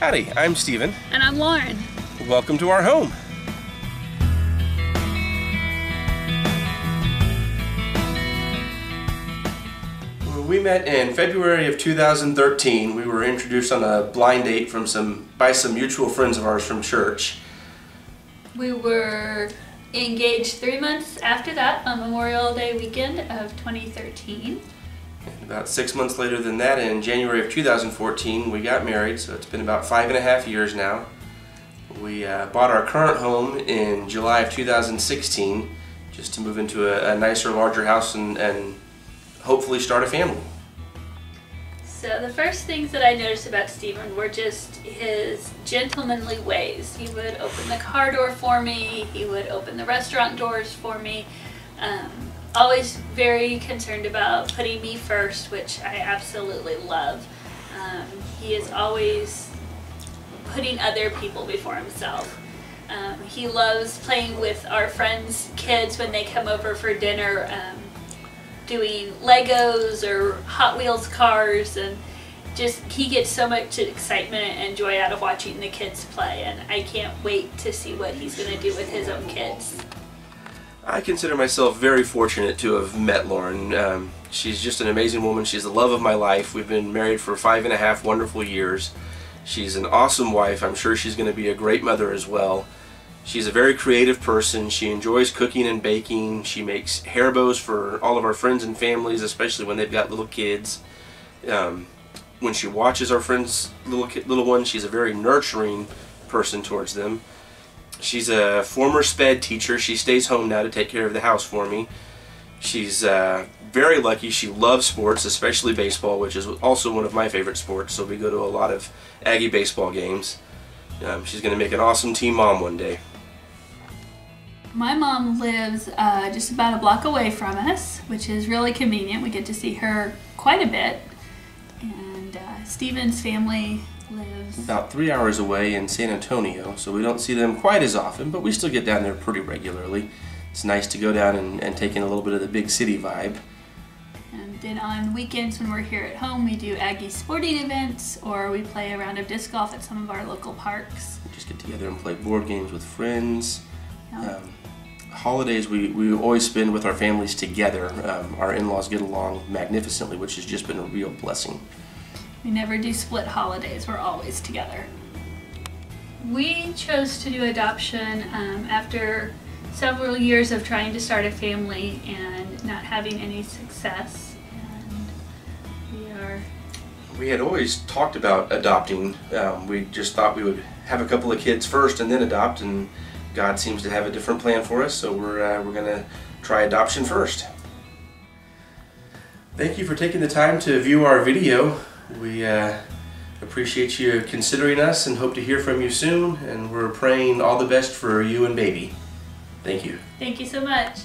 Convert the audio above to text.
Howdy, I'm Steven. And I'm Lauren. Welcome to our home. We met in February of 2013. We were introduced on a blind date from some by some mutual friends of ours from church. We were engaged three months after that on Memorial Day weekend of 2013. About six months later than that, in January of 2014, we got married, so it's been about five and a half years now. We uh, bought our current home in July of 2016 just to move into a, a nicer, larger house and, and hopefully start a family. So the first things that I noticed about Steven were just his gentlemanly ways. He would open the car door for me, he would open the restaurant doors for me. Um, always very concerned about putting me first, which I absolutely love. Um, he is always putting other people before himself. Um, he loves playing with our friends' kids when they come over for dinner. Um, doing Legos or Hot Wheels cars and just he gets so much excitement and joy out of watching the kids play and I can't wait to see what he's going to do with his own kids. I consider myself very fortunate to have met Lauren. Um, she's just an amazing woman. She's the love of my life. We've been married for five and a half wonderful years. She's an awesome wife. I'm sure she's going to be a great mother as well. She's a very creative person. She enjoys cooking and baking. She makes hair bows for all of our friends and families, especially when they've got little kids. Um, when she watches our friends' little little ones, she's a very nurturing person towards them. She's a former SPED teacher. She stays home now to take care of the house for me. She's uh, very lucky. She loves sports, especially baseball, which is also one of my favorite sports. So we go to a lot of Aggie baseball games. Um, she's going to make an awesome team mom one day. My mom lives uh, just about a block away from us, which is really convenient. We get to see her quite a bit. And uh, Steven's family lives about three hours away in San Antonio, so we don't see them quite as often, but we still get down there pretty regularly. It's nice to go down and, and take in a little bit of the big city vibe. And then on weekends when we're here at home, we do Aggie sporting events or we play a round of disc golf at some of our local parks. We just get together and play board games with friends. Um, holidays we, we always spend with our families together. Um, our in-laws get along magnificently, which has just been a real blessing. We never do split holidays. We're always together. We chose to do adoption um, after several years of trying to start a family and not having any success. And we are. We had always talked about adopting. Um, we just thought we would have a couple of kids first and then adopt, and God seems to have a different plan for us, so we're, uh, we're going to try adoption first. Thank you for taking the time to view our video. We uh, appreciate you considering us and hope to hear from you soon, and we're praying all the best for you and baby. Thank you. Thank you so much.